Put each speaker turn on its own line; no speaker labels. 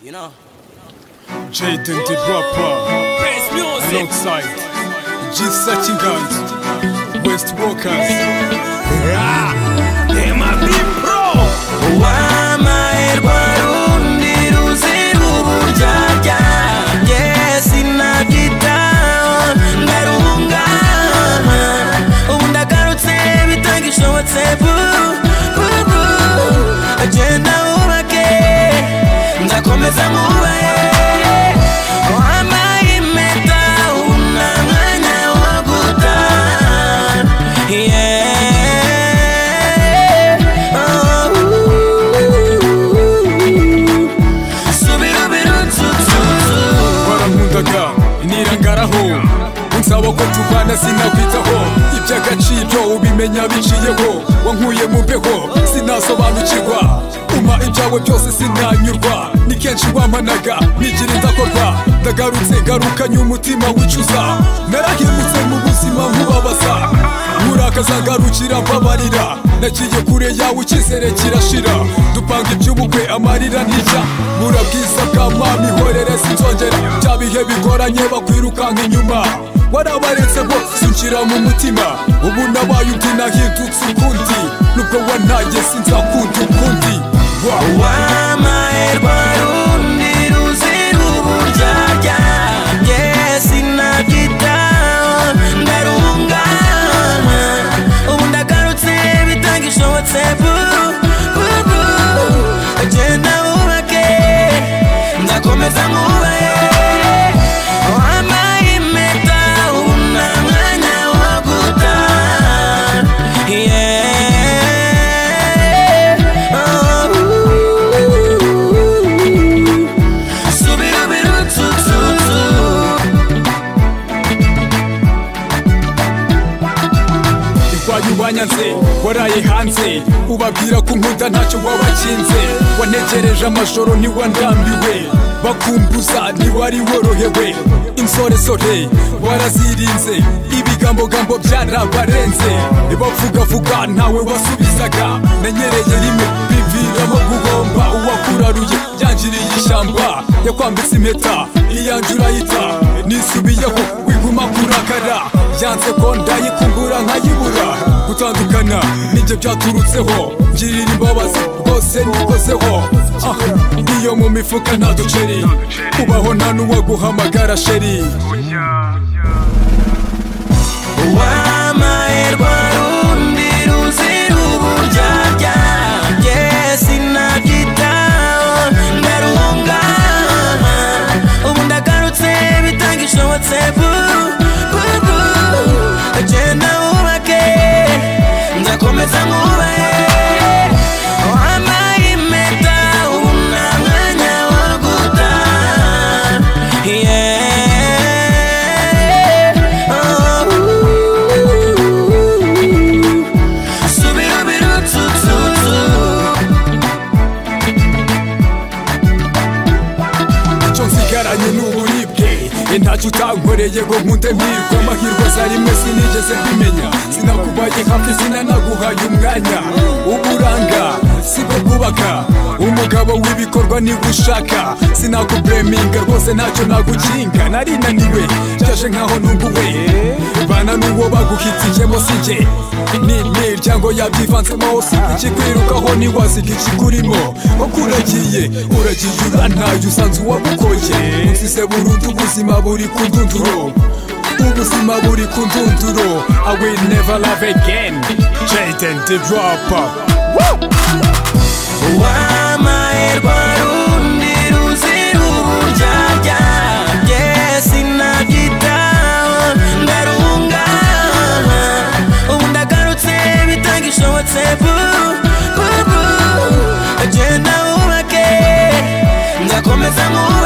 You know,
Jaden the rapper alongside G Sachingan West Walkers ah! Unsaba ko tuvana sinakwitaho iby'agaciro ubimenya biciyeho wankuye mu mbeho sinasobanukirwa. Umpa ibyawe byose sinanyurwa ni kenshi wampanaga nigira indakorwa ndagarutse garukanye umutima wicuza. Narahemutse mu buzima nkubabaza nkurakaza ngarukira mbabarira. Nagiye kure yawe icyizere kirashira dupanga iby'ubukwe amarira ntijya. Bura bwiza bwa mama ihorere sinzongera bya bihe bigoranye bakwirukanka inyuma. Warabaretse ngo sinshira mu mutima. Ubu nabaye undi nahindutse ukundi. Nubwo wantaye sinzakunda ukundi.
Wamaherwa rundi ruzira uburyarya Jye sinabyitaho ndarunga Ubu ndagarutse bitagishobotse bu bu bu Genda wubake. Nzakomeza mwubahe
wanyanze waraye hanze ubabwira ko nkunda ntacyo wabakinze. Wanegereje amajoro ntiwandambiwe bakumbuza ntiwari worohewe. Insoresore warazirinze. Ibigambogambo byarabarenze. Bavugavuga ntawe wasubizaga. Nanyereye rimwe biviramo guhomba. Uwakuraruye yangiriye ishyamba. Yakwambitse impeta iyanjye urayita. Nisubiyeho. Wiguma kurakara yanze ko ndayikumbura nkayibura. Gutandukana ni byo byaturutseho. Ngirira imbabazi rwose nikozeho. Ah, iyo mu mifuka nta duceri. Ubaho nta n'uwaguhamagara sheri uburibwe ntacyo utankoreye ngo nkunde mpirwe amahirwe za rimwe sinigeze mbimenya sinakubaye hafi sinanaguhaye umwanya. Uburanga sibwo kubaka. Umugabo w'ibikorwa niba ushaka sinakubureminga rwose ntacyo nagukinga narinaniwe byaje nkaho ntunguwe guhitsa ikemo si jye ni imiryango yabyivanzemo ikikwirukaho ntiwasiga ikikurimo kuko uragiye uragiye urantaye usanzwe uwagukoye usize burundu ubuzima buri ku ndunduro. Ubuzima buri ku ndunduro. I will never love again. Jaden the rapper Why am I Começamos